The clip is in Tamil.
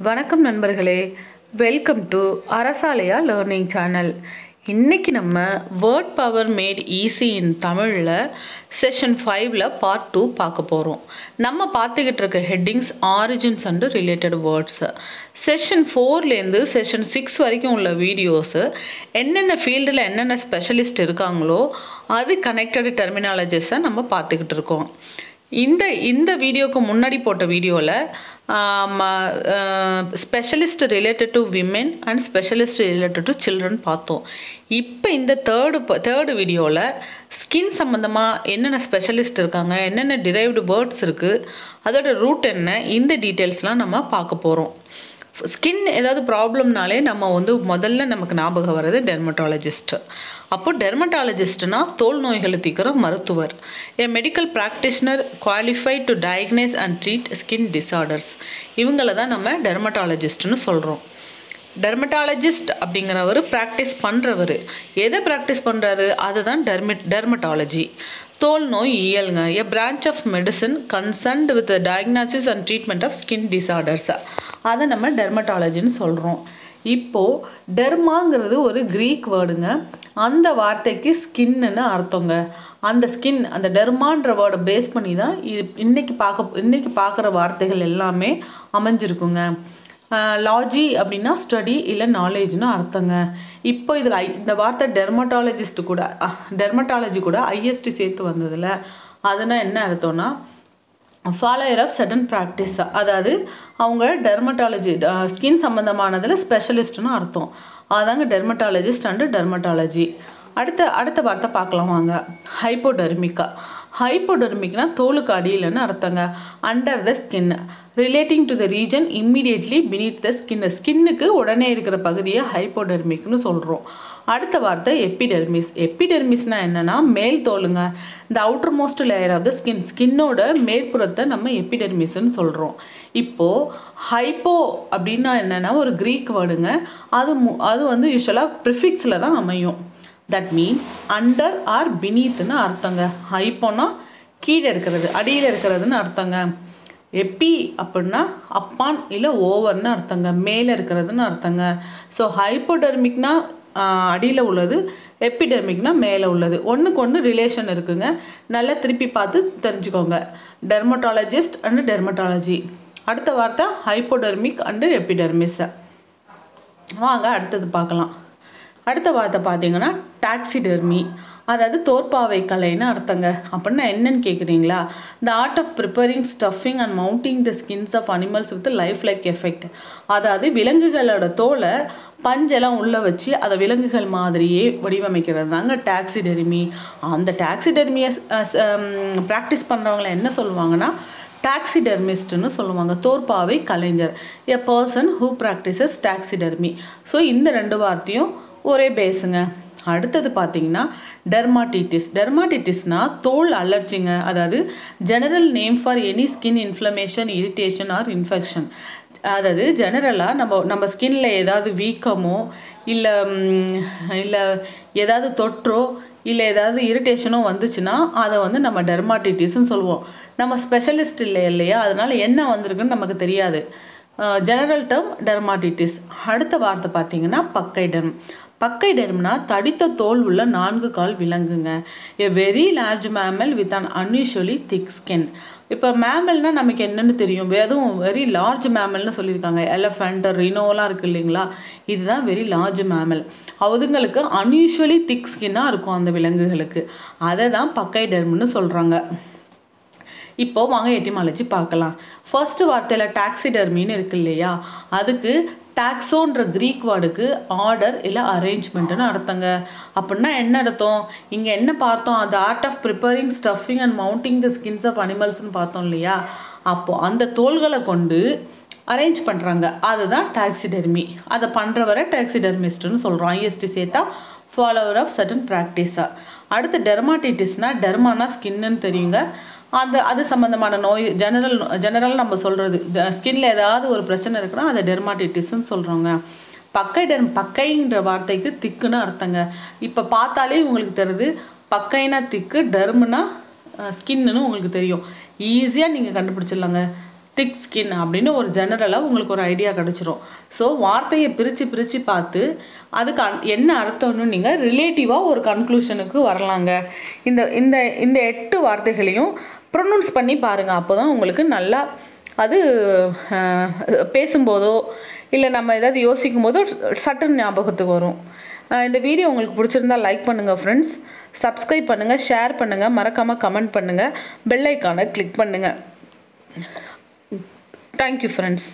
வணக்கம் நண்பர்களே. Welcome to Arasalaiya learning channel இன்றைக்கி நம்ம word power made easy in தமிழில் செஷன் ஃபைவ்ல பார்ட் டூ பார்க்க போகிறோம் நம்ம பார்த்துக்கிட்டு இருக்க headings origins and related words session ஃபோர்லேருந்து session six வரைக்கும் உள்ள வீடியோஸு என்னென்ன ஃபீல்டில் என்னென்ன ஸ்பெஷலிஸ்ட் இருக்காங்களோ அது கனெக்டட் டெர்மினாலஜிஸை நம்ம பார்த்துக்கிட்டு இருக்கோம். இந்த இந்த வீடியோக்கு முன்னாடி போட்ட வீடியோவில் specialist related to women and specialist related to children பார்த்தோம். இப்போ இந்த தேர்டு தேர்டு வீடியோவில் ஸ்கின் சம்மந்தமாக என்னென்ன ஸ்பெஷலிஸ்ட் இருக்காங்க என்னென்ன டிரைவ்டு வேர்ட்ஸ் இருக்குது அதோட ரூட் என்ன இந்த டீட்டெயில்ஸ்லாம் நம்ம பார்க்க போகிறோம் ஸ்கின் ஏதாவது ப்ராப்ளம்னாலே நம்ம வந்து முதல்ல நமக்கு ஞாபகம் வர்றது டெர்மட்டாலஜிஸ்ட்டு அப்போது டெர்மட்டாலஜிஸ்ட்னா தோல் நோய்களை தீர்க்கிற மருத்துவர். A medical practitioner qualified to diagnose and treat skin disorders இவங்கள தான் நம்ம டெர்மட்டாலஜிஸ்ட்னு சொல்கிறோம் டெர்மட்டாலஜிஸ்ட் அப்படிங்கிறவர் ப்ராக்டிஸ் பண்ணுறவர் எதை ப்ராக்டிஸ் பண்ணுறாரு அதுதான் டெர்மி டெர்மட்டாலஜி தோல் நோய் இயல்ங்க. A branch of medicine concerned with diagnosis and treatment of skin disorders அதை நம்ம டெர்மட்டாலஜின்னு சொல்கிறோம் இப்போது டெர்மாங்கிறது ஒரு க்ரீக் வேர்டுங்க அந்த வார்த்தைக்கு ஸ்கின்னு அர்த்தங்க. அந்த ஸ்கின் அந்த டெர்மான்ற வேர்டை பேஸ் பண்ணி தான் இது இன்றைக்கி பார்க்க இன்றைக்கி பார்க்குற வார்த்தைகள் எல்லாமே அமைஞ்சிருக்குங்க. லாஜி அப்படின்னா ஸ்டடி இல்லை நாலேஜ்னு அர்த்தங்க. இப்போ இதில் ஐ இந்த வார்த்தை டெர்மட்டாலஜிஸ்ட் கூட டெர்மட்டாலஜி கூட ஐஎஸ்டி சேர்த்து வந்ததில். அதுனால் என்ன அர்த்தம்னா ஃபாலோயர் ஆஃப் சடன் ப்ராக்டிஸ் அதாவது அவங்க டெர்மட்டாலஜி ஸ்கின் சம்மந்தமானதில் ஸ்பெஷலிஸ்ட்னு அர்த்தம். அதாங்க டெர்மட்டாலஜிஸ்ட் அண்டு டெர்மட்டாலஜி அடுத்த அடுத்த வார்த்தை பார்க்கலாம் வாங்க. ஹைப்போடெர்மிக்கா ஹைப்போடெர்மிக்னா தோலுக்கு அடியில்னு அர்த்தங்க. Under the skin relating to the region immediately beneath the skin ஸ்கின்னுக்கு உடனே இருக்கிற பகுதியை ஹைப்போடெர்மிக்னு சொல்கிறோம் அடுத்த வார்த்தை எப்பிடெர்மிஸ் எப்பிடெர்மிஸ்னால் என்னென்னா மேல் தோலுங்க. இந்த outermost layer of the skin ஸ்கின்னோட மேற்புறத்தை நம்ம எப்பிடெர்மிஸ்ன்னு சொல்கிறோம் இப்போது ஹைப்போ அப்படின்னா என்னென்னா ஒரு க்ரீக் வேர்டுங்க அது அது வந்து யூஸ்வலாக ப்ரிஃபிக்ஸில் தான் அமையும். தட் மீன்ஸ் அண்டர் ஆர் பினீத்துன்னு அர்த்தங்க. ஹைப்போனா கீழே இருக்கிறது அடியில் இருக்கிறதுன்னு அர்த்தங்க. எப்பி அப்படின்னா அப்பான் இல்லை ஓவர்னு அர்த்தங்க. மேலே இருக்கிறதுன்னு அர்த்தங்க. ஸோ ஹைப்போடெர்மிக்னா அடியில் உள்ளது எப்பிடெர்மிக்னா மேலே உள்ளது. ஒன்றுக்கு ஒன்று ரிலேஷன் இருக்குங்க. நல்லா திருப்பி பார்த்து தெரிஞ்சுக்கோங்க. டெர்மட்டாலஜிஸ்ட் அண்டு டெர்மட்டாலஜி அடுத்த வார்த்தை ஹைப்போடெர்மிக் அண்டு எப்பிடெர்மிஸ் வாங்க அடுத்தது பார்க்கலாம். அடுத்த வார்த்தை பார்த்தீங்கன்னா டாக்ஸிடெர்மி அதாவது தோற்பாவை கலைன்னு அர்த்தங்க அப்படின்னா என்னன்னு கேட்குறீங்களா the art of preparing stuffing and mounting the skins of animals with lifelike effect அதாவது விலங்குகளோட தோலை பஞ்செல்லாம் உள்ளே வச்சு அதை விலங்குகள் மாதிரியே வடிவமைக்கிறது தாங்க டாக்ஸிடெர்மி அந்த டாக்ஸிடெர்மியை ப்ராக்டிஸ் பண்ணுறவங்கள என்ன சொல்லுவாங்கன்னா டாக்ஸிடெர்மிஸ்ட்னு சொல்லுவாங்க. தோற்பாவை கலைஞர். A person who practises taxidermy so இந்த ரெண்டு வார்த்தையும் ஒரே பேஸுங்க அடுத்தது பார்த்தீங்கன்னா டெர்மாட்டிட்டிஸ் டெர்மாட்டிட்டிஸ்னால் தோல் அலர்ஜிங்க அதாவது general name for any skin inflammation irritation or infection அதாவது ஜெனரலாக நம்ம நம்ம ஸ்கின்ல ஏதாவது வீக்கமோ இல்லை இல்லை ஏதாவது தொற்றோ இல்லை ஏதாவது இரிட்டேஷனோ வந்துச்சுன்னா அதை வந்து நம்ம டெர்மாட்டிட்டிஸ்ன்னு சொல்லுவோம். நம்ம ஸ்பெஷலிஸ்ட் இல்லை இல்லையா அதனால் என்ன வந்திருக்குன்னு நமக்கு தெரியாது. ஜெனரல் டேர்ம் டெர்மாட்டிட்டிஸ் அடுத்த வார்த்தை பார்த்தீங்கன்னா பக்கை டெர்ம் பக்கை டெர்ம்னா தடித்த தோல் உள்ள நான்கு கால் விலங்குங்க. A very large mammal with an unusually thick skin இப்போ மேமல்னால் நமக்கு என்னென்னு தெரியும். வெறும் வெரி லார்ஜ் மேமல்னு சொல்லியிருக்காங்க. எலஃபண்ட் ரினோலாம் இருக்குது இல்லைங்களா? இதுதான் வெரி லார்ஜ் மேமல் அதுங்களுக்கு அன்யூஷுவலி திக் ஸ்கின்னாக இருக்கும் அந்த விலங்குகளுக்கு. அதை தான் பக்கை டெர்ம்னு சொல்கிறாங்க இப்போ வாங்க எட்டிமாலஜி பார்க்கலாம். ஃபர்ஸ்ட் வார்த்தையில் டாக்ஸிடர்மின்னு இருக்கு இல்லையா? அதுக்கு டாக்ஸோன்ற க்ரீக் வேர்டுக்கு ஆர்டர் இல்லை அரேஞ்ச்மெண்ட்டுன்னு அர்த்தங்க. அப்படின்னா என்ன அர்த்தம்? இங்கே என்ன பார்த்தோம்? அந்த art of preparing stuffing and mounting the skins of அனிமல்ஸ்னு பார்த்தோம் இல்லையா? அப்போது அந்த தோள்களை கொண்டு அரேஞ்ச் பண்ணுறாங்க அதுதான் டாக்ஸிடெர்மி அதை பண்ணுறவரை டாக்ஸிடெர்மிஸ்ட்னு சொல்கிறோம் ஐஎஸ்டி சேர்த்தா ஃபாலோவர் ஆஃப் சர்டன் ப்ராக்டிஸாக அடுத்து டெர்மாட்டிட்டிஸ்னால் டெர்மானா ஸ்கின்னு தெரியுங்க. அந்த அது சம்மந்தமான நோய் ஜெனரல் ஜெனரல் நம்ம சொல்கிறது ஸ்கின்ல ஏதாவது ஒரு பிரச்சனை இருக்குன்னா அதை டெர்மாட்டிட்டிஸ்ன்னு சொல்கிறோங்க பக்கை டெர்ம் பக்கைன்ற வார்த்தைக்கு திக்குன்னு அர்த்தங்க. இப்போ பார்த்தாலே உங்களுக்கு தெரியுது பக்கைனா திக்கு டெர்ம்னா ஸ்கின்னு உங்களுக்கு தெரியும். ஈஸியாக நீங்கள் கண்டுபிடிச்சிடலாங்க. திக் ஸ்கின் அப்படின்னு ஒரு ஜெனரலாக உங்களுக்கு ஒரு ஐடியா கிடச்சிரும். ஸோ வார்த்தையை பிரித்து பிரித்து பார்த்து அதுக்கு அன்- என்ன அர்த்தம்னு நீங்கள் ரிலேட்டிவாக ஒரு கன்க்ளூஷனுக்கு வரலாங்க. இந்த இந்த இந்த எட்டு வார்த்தைகளையும் ப்ரொனவுன்ஸ் பண்ணி பாருங்கள் அப்போ தான் உங்களுக்கு நல்லா அது பேசும்போதோ இல்லை நம்ம ஏதாவது யோசிக்கும் போதோ சட்டன் ஞாபகத்துக்கு வரும். இந்த வீடியோ உங்களுக்கு பிடிச்சிருந்தா லைக் பண்ணுங்கள் ஃப்ரெண்ட்ஸ் சப்ஸ்கிரைப் பண்ணுங்கள் ஷேர் பண்ணுங்கள் மறக்காமல் கமெண்ட் பண்ணுங்கள் பெல்லைக்கானை கிளிக் பண்ணுங்கள் தேங்க்யூ ஃப்ரெண்ட்ஸ்